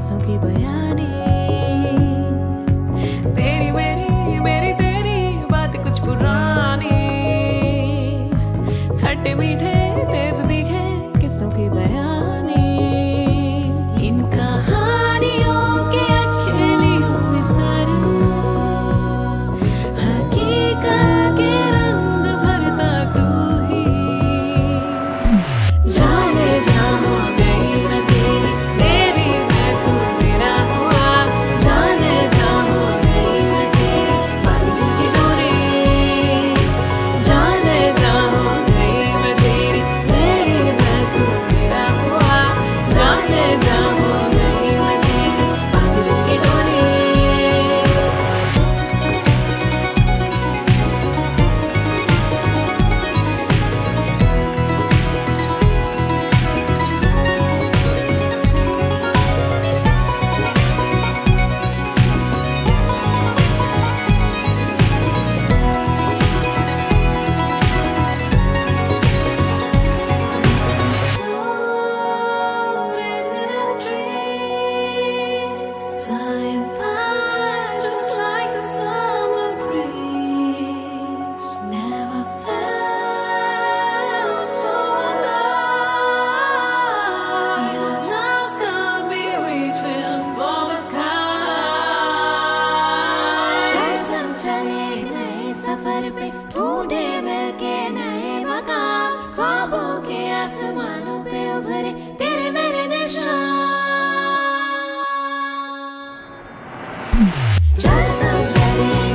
so keep an eye सफ़र पे ढूंढे मिल के नए मकाम, ख्वाबों के आसमानों पे उभरे तेरे मेरे निशान। चल सब चले